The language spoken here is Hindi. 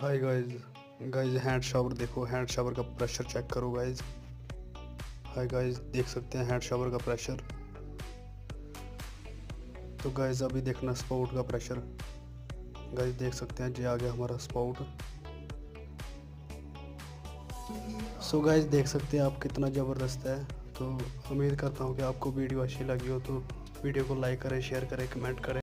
Hi guys guys hand shower देखो. हैंड शावर का प्रेशर चेक करो गाइस हाय गाइस देख सकते हैं हैंड शावर का प्रेशर तो गाइस अभी देखना स्पाउट का प्रेशर गाइस देख सकते हैं जी, आ गया हमारा स्पाउट सो गाइस देख सकते हैं आप कितना ज़बरदस्त है. तो उम्मीद करता हूँ कि आपको वीडियो अच्छी लगी हो. तो वीडियो को लाइक करें शेयर करें कमेंट करें.